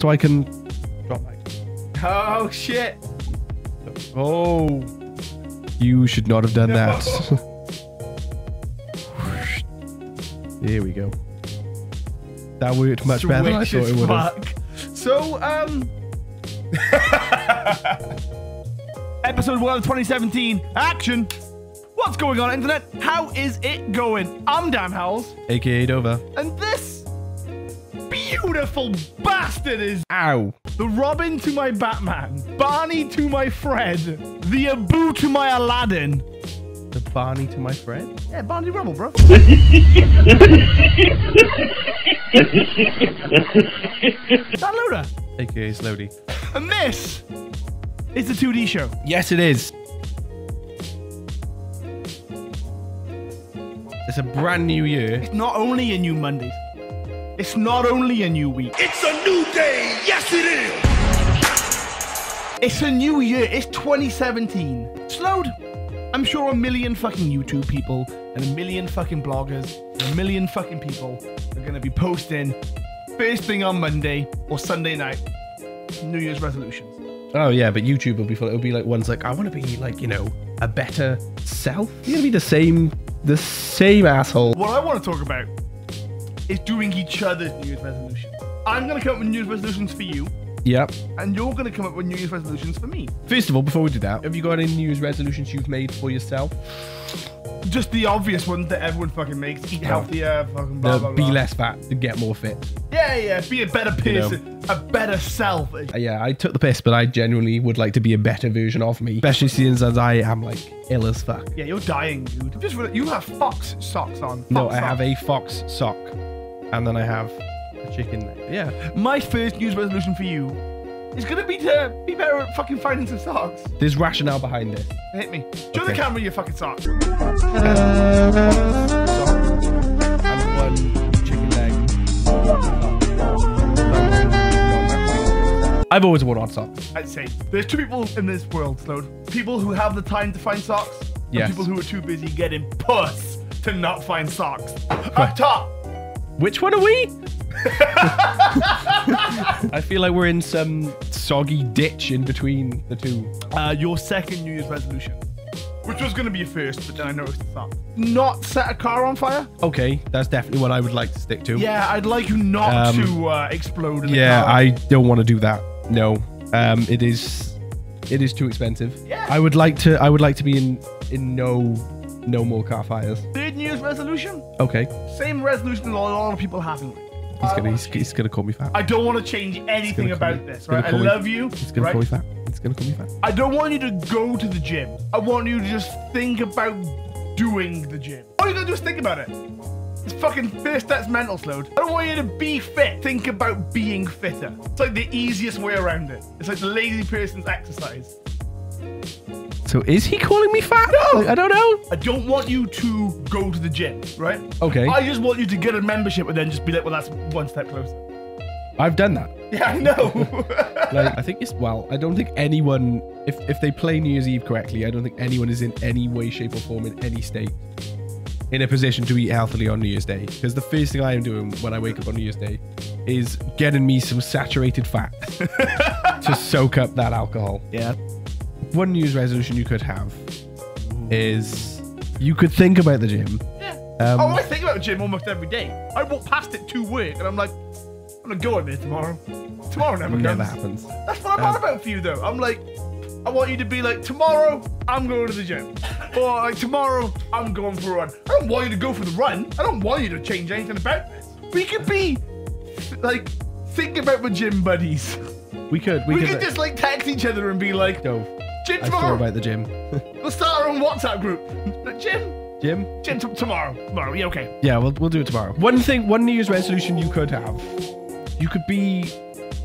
so I can drop my. Oh shit! Oh, you should not have done that. Here we go. That worked much better than I thought it would have. So, um, episode one of 2017, action. What's going on, internet? How is it going? I'm Dan Howles, AKA Dover. and this beautiful bastard is Ow. the Robin to my Batman, Barney to my Fred, the Abu to my Aladdin. The Barney to my friend. Yeah, Barney Rubble, bro. Dan Loder. AKA Slodey. And this is the TwoDee show. Yes, it is. It's a brand new year. It's not only a new Monday. It's not only a new week. It's a new day. Yes, it is. It's a new year. It's 2017. Slode. I'm sure a million fucking YouTube people and a million fucking bloggers and a million fucking people are gonna be posting first thing on Monday or Sunday night New Year's resolutions. Oh yeah, but YouTube will be full. It'll be like ones like I want to be like you know a better self. You're gonna be the same, the same asshole. What I want to talk about is doing each other's New Year's resolutions. I'm gonna come up with New Year's resolutions for you, Yep. and you're gonna come up with New Year's resolutions for me. First of all, before we do that, have you got any New Year's resolutions you've made for yourself? Just the obvious ones that everyone fucking makes: eat healthier, fucking blah The blah be less fat, to get more fit. Yeah, yeah, be a better You know. person, a better self. Uh, Yeah, I took the piss, but I genuinely would like to be a better version of me, especially since as I am like ill as fuck. Yeah, you're dying, dude. Just you have fox socks on. No, Fox I have a fox sock, and then I have a chicken. leg. Yeah, My first New Year's resolution for you is gonna be to be better at fucking finding some socks. there's rationale behind this. Hit me. Show the Okay. camera your fucking socks. and one chicken leg. I've always worn odd socks. I'd say there's two people in this world, Slode. People who have the time to find socks, Yes. and people who are too busy getting puss to not find socks. Up top. Which one are we? I feel like we're in some soggy ditch in between the two. Uh, your second New Year's resolution, which was gonna be your first, but then I noticed it's not. Not set a car on fire. Okay, that's definitely what I would like to stick to. Yeah, I'd like you not Um, to uh, explode. In the Yeah, car. I don't want to do that. No, um, it is, it is too expensive. Yeah. I would like to. I would like to be in in no no more car fires. Third New Year's resolution. Okay, Same resolution that a lot of people have. in he's gonna uh, he's, he's gonna call me fat. I don't want to change anything about me- this, right? I call me- love you. He's gonna right? call me fat. He's gonna call me fat. I don't want you to go to the gym. I want you to just think about doing the gym. All you gotta do is think about it. It's fucking first that's mental load. I don't want you to be fit. Think about being fitter. It's like the easiest way around it. It's like the lazy person's exercise. So is he calling me fat? No! Like, I don't know. I don't want you to go to the gym, right? Okay, I just want you to get a membership and then just be like, well, that's one step closer. I've done that. Yeah, I know. Like I think it's well. I don't think anyone, if if they play New Year's Eve correctly, I don't think anyone is in any way, shape, or form in any state in a position to eat healthily on New Year's Day. Because the first thing I am doing when I wake up on New Year's Day is getting me some saturated fat to soak up that alcohol. yeah. One New Year's resolution you could have is you could think about the gym. Yeah. Um, oh, I think about the gym almost every day. I walk past it to work and I'm like, I'm gonna go in there tomorrow. Tomorrow never comes. never happens. That's what I'm on Um, about for you though. I'm like, I want you to be like, tomorrow I'm going to the gym. Or like tomorrow I'm going for a run. I don't want you to go for the run. I don't want you to change anything about this. We could be like think about the gym buddies. We could. We, We, could. could just like text each other and be like, go. Gym I thought tomorrow. about the gym. We'll start our own WhatsApp group. Gym, gym. gym t- tomorrow. Tomorrow, yeah, okay. Yeah, we'll, we'll do it tomorrow. One thing, one New Year's resolution you could have, you could be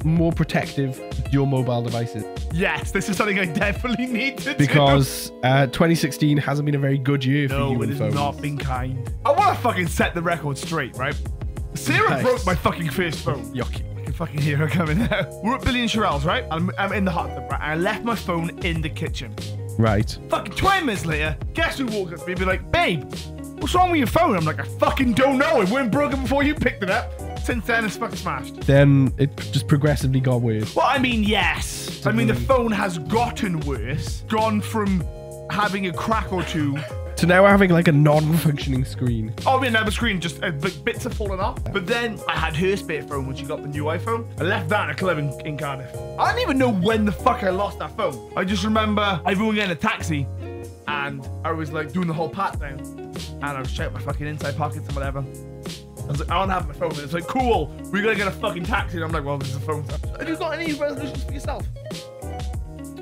more protective with your mobile devices Yes, this is something I definitely need to do. because uh, 2016 hasn't been a very good year for No, you it and has phones. not been kind. I want to fucking set the record straight, right? Sarah Nice. broke my fucking first phone. Yucky. Fucking hear her coming out. We're at Billy and Sherelle's, right? I'm, I'm in the hot tub, right? I left my phone in the kitchen. Right. Fucking 20 minutes later, guess who walks up to me and be like, babe, what's wrong with your phone? I'm like, I fucking don't know. It went broken before you picked it up. Since then, it's fucking smashed. Then it just progressively got worse. Well, I mean, yes. I mean, the mm. phone has gotten worse. Gone from having a crack or two. So now we're having like a non-functioning screen. Oh, now the screen just uh, like, bits have fallen off. But then I had her spare phone when she got the new iPhone. I left that in a club in, in Cardiff. I don't even know when the fuck I lost that phone. I just remember everyone getting a taxi, and I was like doing the whole pat down, and I was checking my fucking inside pockets and whatever. I was like, I don't have my phone. And it's like, cool, we're gonna get a fucking taxi. And I'm like, well, this is a phone. Have you got any resolutions for yourself?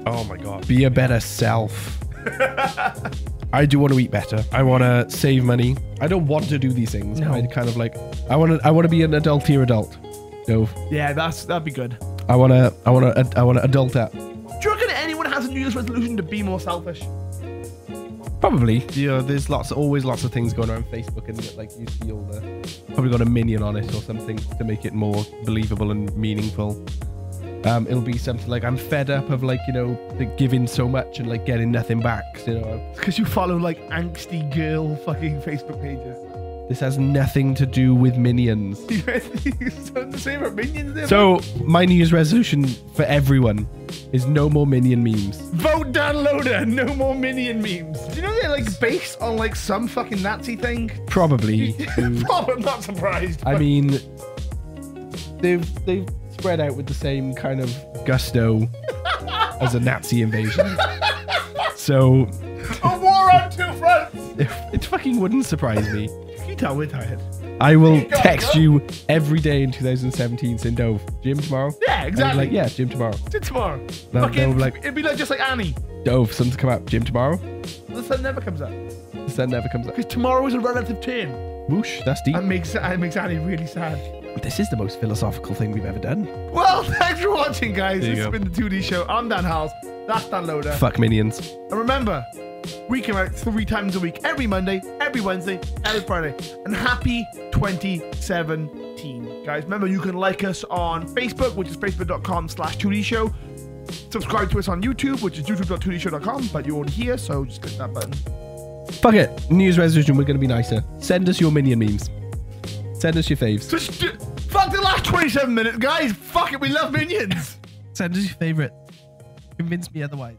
Oh my god. Be a better self. I do want to eat better. I want to save money. I don't want to do these things. No. I kind of like. I want to. I want to be an adultier adult. No. Yeah, that's that'd be good. I want to. I want to. I want to adult up. Do you reckon anyone has a New Year's resolution to be more selfish? Probably. You know, there's lots, always lots of things going around Facebook, and like you see all the. Probably got a minion on it or something to make it more believable and meaningful. Um, it'll be something like I'm fed up of like you know like giving so much and like getting nothing back. So, you know, Because you follow like angsty girl fucking Facebook pages. this has nothing to do with minions. so the same about minions there. So my New Year's resolution for everyone is no more minion memes. vote downloader, no more minion memes. Do you know they're like based on like some fucking Nazi thing? Probably. oh, I'm not surprised. I mean, they've they've spread out with the same kind of gusto as a Nazi invasion. So a war on two fronts. it, it fucking wouldn't surprise me. You tell we're tired? I will go, text go. you every day in 2017 saying, Dove, gym tomorrow? Yeah, exactly. like, yeah, gym tomorrow. To tomorrow. No, fucking, be like- it'd be like just like Annie. Dove, sun's come up, gym tomorrow? Sun never comes up The sun never comes up. because tomorrow is a relative term. Whoosh, that's deep. That makes that makes Annie really sad. this is the most philosophical thing we've ever done. Well, thanks for watching, guys. There you This has go. been the TwoDee show. I'm Dan Howles. That's Dan Loder. Fuck minions. And remember, we come out three times a week, every Monday, every Wednesday, every Friday. And happy 2017, guys. Remember, you can like us on Facebook, which is facebook.com slash TwoDee show. Subscribe to us on YouTube, which is youtube.2dshow.com, but you're already here, so just click that button. Fuck it. New Year's resolution, we're going to be nicer. Send us your minion memes. Send us your faves. Just do- fuck the last 27 minutes, guys. Fuck it, we love minions. Send us your favorite. Convince me otherwise.